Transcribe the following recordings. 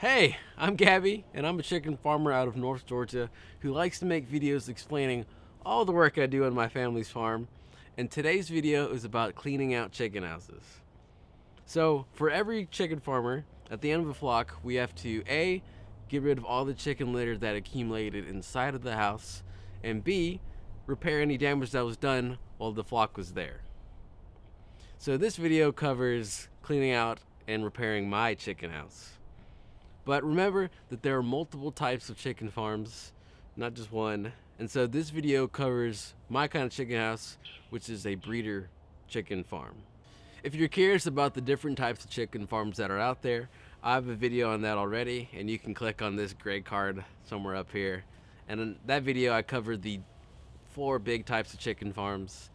Hey, I'm Gabby, and I'm a chicken farmer out of North Georgia who likes to make videos explaining all the work I do on my family's farm. And today's video is about cleaning out chicken houses. So, for every chicken farmer, at the end of a flock, we have to A, get rid of all the chicken litter that accumulated inside of the house, and B, repair any damage that was done while the flock was there. So this video covers cleaning out and repairing my chicken house. But remember that there are multiple types of chicken farms, not just one. And so this video covers my kind of chicken house, which is a breeder chicken farm. If you're curious about the different types of chicken farms that are out there, I have a video on that already, and you can click on this gray card somewhere up here. And in that video, I covered the four big types of chicken farms.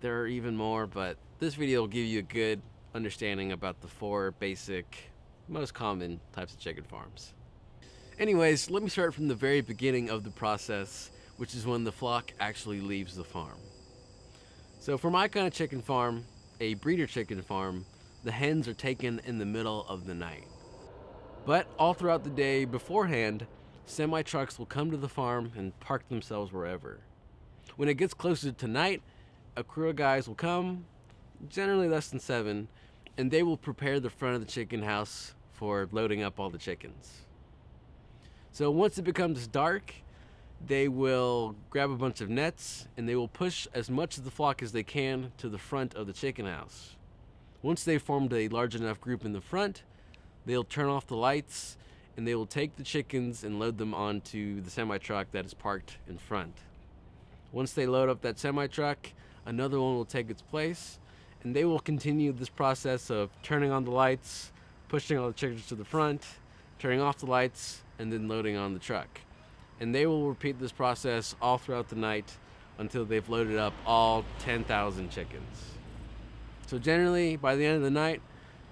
There are even more, but this video will give you a good understanding about the four basic most common types of chicken farms. Anyways, let me start from the very beginning of the process, which is when the flock actually leaves the farm. So for my kind of chicken farm, a breeder chicken farm, the hens are taken in the middle of the night. But all throughout the day beforehand, semi trucks will come to the farm and park themselves wherever. When it gets closer to night, a crew of guys will come, generally less than seven, and they will prepare the front of the chicken house for loading up all the chickens. So once it becomes dark, they will grab a bunch of nets and they will push as much of the flock as they can to the front of the chicken house. Once they've formed a large enough group in the front, they'll turn off the lights and they will take the chickens and load them onto the semi truck that is parked in front. Once they load up that semi truck, another one will take its place and they will continue this process of turning on the lights, pushing all the chickens to the front, turning off the lights, and then loading on the truck. And they will repeat this process all throughout the night until they've loaded up all 10,000 chickens. So generally, by the end of the night,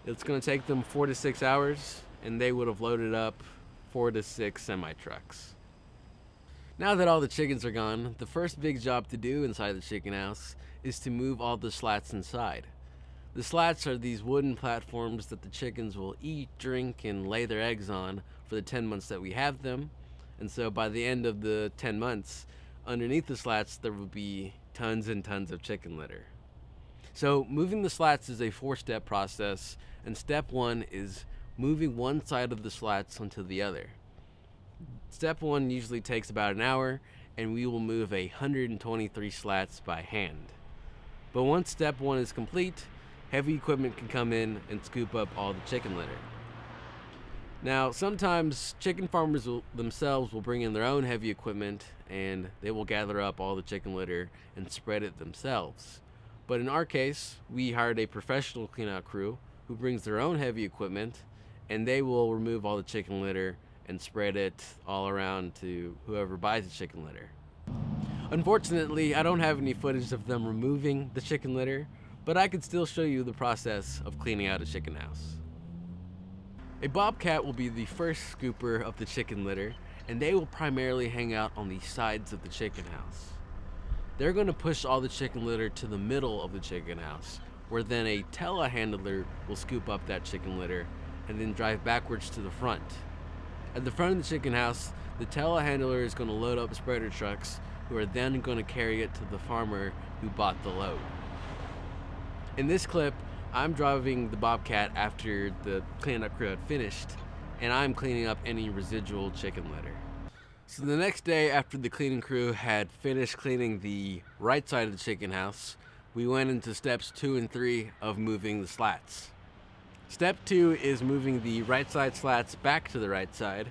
it's going to take them four to six hours, and they would have loaded up four to six semi trucks. Now that all the chickens are gone, the first big job to do inside the chicken house is to move all the slats inside. The slats are these wooden platforms that the chickens will eat, drink, and lay their eggs on for the 10 months that we have them. And so by the end of the 10 months, underneath the slats, there will be tons and tons of chicken litter. So moving the slats is a four step process, and step one is moving one side of the slats onto the other. Step one usually takes about an hour, and we will move a 123 slats by hand. But once step one is complete, heavy equipment can come in and scoop up all the chicken litter. Now, sometimes chicken farmers will, themselves will bring in their own heavy equipment and they will gather up all the chicken litter and spread it themselves. But in our case, we hired a professional cleanout crew who brings their own heavy equipment and they will remove all the chicken litter and spread it all around to whoever buys the chicken litter. Unfortunately, I don't have any footage of them removing the chicken litter, but I could still show you the process of cleaning out a chicken house. A bobcat will be the first scooper of the chicken litter, and they will primarily hang out on the sides of the chicken house. They're going to push all the chicken litter to the middle of the chicken house, where then a telehandler will scoop up that chicken litter and then drive backwards to the front. At the front of the chicken house, the telehandler is going to load up spreader trucks who are then going to carry it to the farmer who bought the load. In this clip, I'm driving the Bobcat after the cleanup crew had finished, and I'm cleaning up any residual chicken litter. So the next day after the cleaning crew had finished cleaning the right side of the chicken house, we went into steps two and three of moving the slats. Step two is moving the right side slats back to the right side,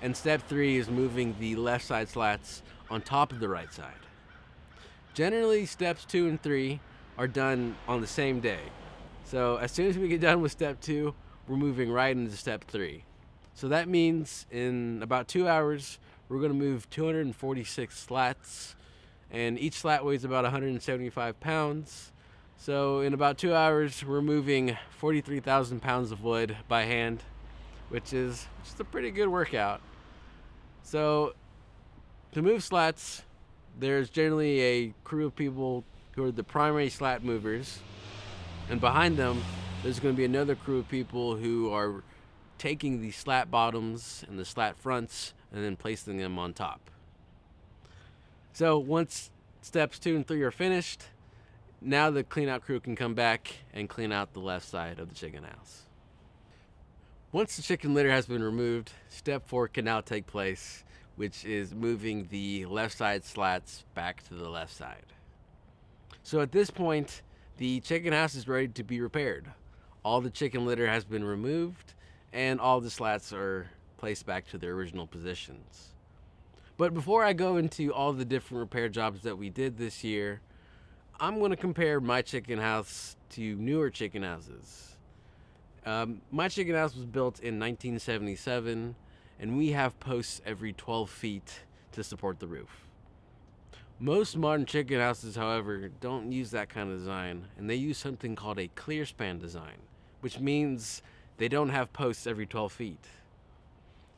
and step three is moving the left side slats on top of the right side. Generally, steps two and three are done on the same day. So as soon as we get done with step two, we're moving right into step three. So that means in about two hours, we're going to move 246 slats, and each slat weighs about 175 pounds. So in about two hours, we're moving 43,000 pounds of wood by hand, which is just a pretty good workout. So to move slats, there's generally a crew of people who are the primary slat movers, and behind them, there's going to be another crew of people who are taking the slat bottoms and the slat fronts and then placing them on top. So once steps two and three are finished, now the clean out crew can come back and clean out the left side of the chicken house. Once the chicken litter has been removed, step four can now take place, which is moving the left side slats back to the left side. So at this point, the chicken house is ready to be repaired. All the chicken litter has been removed and all the slats are placed back to their original positions. But before I go into all the different repair jobs that we did this year, I'm going to compare my chicken house to newer chicken houses. Um, my chicken house was built in 1977 and we have posts every 12 feet to support the roof. Most modern chicken houses, however, don't use that kind of design, and they use something called a clear span design, which means they don't have posts every 12 feet.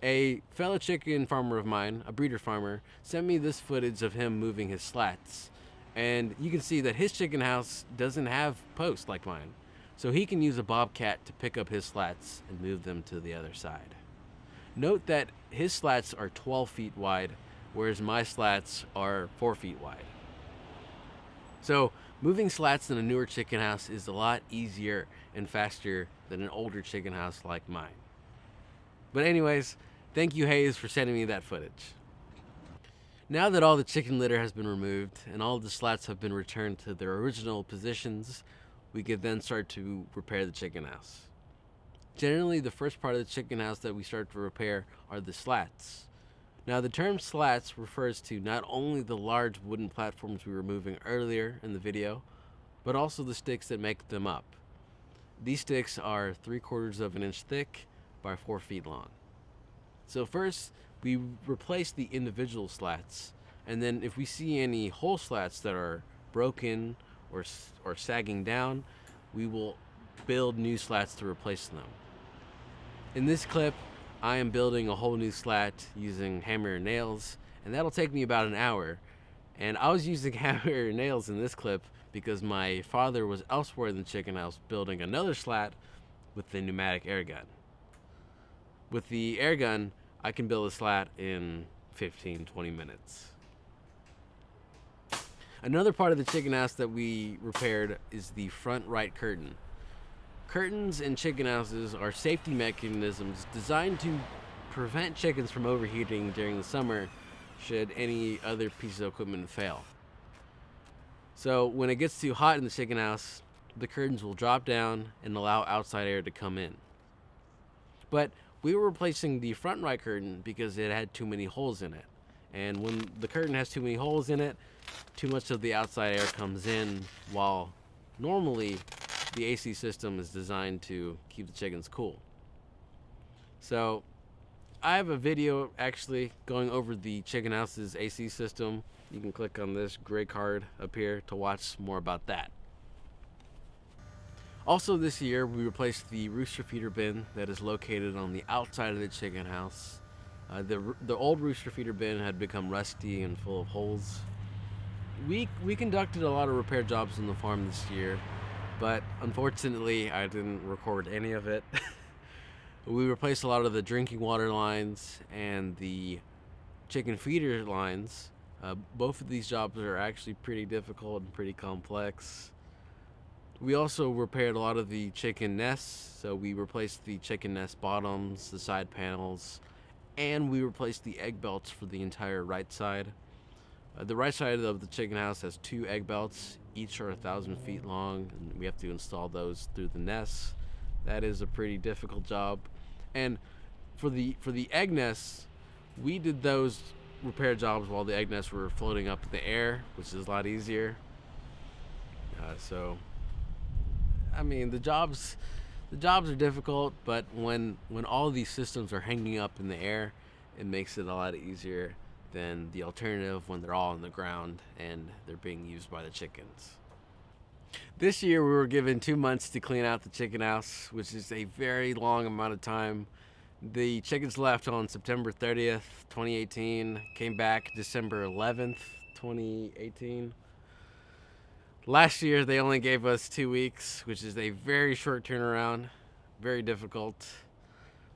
A fellow chicken farmer of mine, a breeder farmer, sent me this footage of him moving his slats, and you can see that his chicken house doesn't have posts like mine, so he can use a bobcat to pick up his slats and move them to the other side. Note that his slats are 12 feet wide whereas my slats are four feet wide. So moving slats in a newer chicken house is a lot easier and faster than an older chicken house like mine. But anyways, thank you Hayes for sending me that footage. Now that all the chicken litter has been removed and all the slats have been returned to their original positions, we could then start to repair the chicken house. Generally, the first part of the chicken house that we start to repair are the slats. Now the term slats refers to not only the large wooden platforms we were moving earlier in the video, but also the sticks that make them up. These sticks are 3 quarters of an inch thick by 4 feet long. So first, we replace the individual slats, and then if we see any whole slats that are broken or, or sagging down, we will build new slats to replace them. In this clip, I am building a whole new slat using hammer and nails, and that'll take me about an hour. And I was using hammer and nails in this clip because my father was elsewhere in the chicken house building another slat with the pneumatic air gun. With the air gun, I can build a slat in 15 20 minutes. Another part of the chicken house that we repaired is the front right curtain. Curtains in chicken houses are safety mechanisms designed to prevent chickens from overheating during the summer should any other piece of equipment fail. So when it gets too hot in the chicken house, the curtains will drop down and allow outside air to come in. But we were replacing the front right curtain because it had too many holes in it. And when the curtain has too many holes in it, too much of the outside air comes in while normally the AC system is designed to keep the chickens cool. So I have a video actually going over the chicken house's AC system. You can click on this gray card up here to watch more about that. Also this year we replaced the rooster feeder bin that is located on the outside of the chicken house. Uh, the, the old rooster feeder bin had become rusty and full of holes. We, we conducted a lot of repair jobs on the farm this year but unfortunately I didn't record any of it. we replaced a lot of the drinking water lines and the chicken feeder lines. Uh, both of these jobs are actually pretty difficult and pretty complex. We also repaired a lot of the chicken nests, so we replaced the chicken nest bottoms, the side panels, and we replaced the egg belts for the entire right side. Uh, the right side of the chicken house has two egg belts. Each are a thousand feet long, and we have to install those through the nests. That is a pretty difficult job. And for the for the egg nests, we did those repair jobs while the egg nests were floating up in the air, which is a lot easier. Uh, so, I mean, the jobs the jobs are difficult, but when when all these systems are hanging up in the air, it makes it a lot easier than the alternative when they're all on the ground and they're being used by the chickens. This year we were given two months to clean out the chicken house, which is a very long amount of time. The chickens left on September 30th, 2018, came back December 11th, 2018. Last year they only gave us two weeks, which is a very short turnaround, very difficult.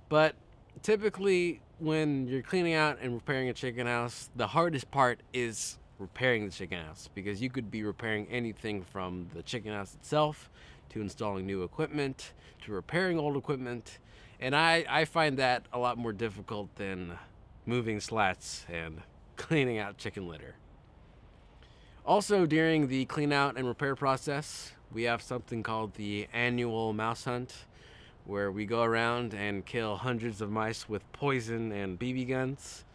But typically, when you're cleaning out and repairing a chicken house, the hardest part is repairing the chicken house because you could be repairing anything from the chicken house itself to installing new equipment to repairing old equipment. And I, I find that a lot more difficult than moving slats and cleaning out chicken litter. Also, during the clean out and repair process, we have something called the annual mouse hunt, where we go around and kill hundreds of mice with poison and BB guns.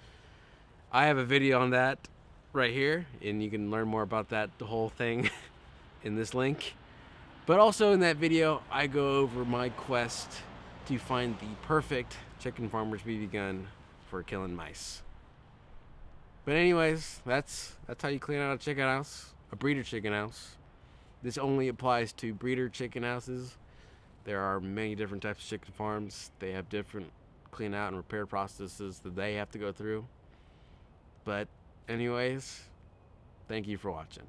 I have a video on that right here, and you can learn more about that the whole thing in this link. But also in that video, I go over my quest to find the perfect chicken farmer's BB gun for killing mice. But anyways, that's that's how you clean out a chicken house, a breeder chicken house. This only applies to breeder chicken houses. There are many different types of chicken farms. They have different clean out and repair processes that they have to go through. But anyways, thank you for watching.